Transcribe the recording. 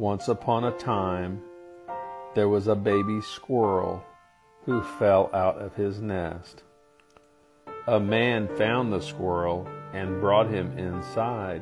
Once upon a time, there was a baby squirrel who fell out of his nest. A man found the squirrel and brought him inside.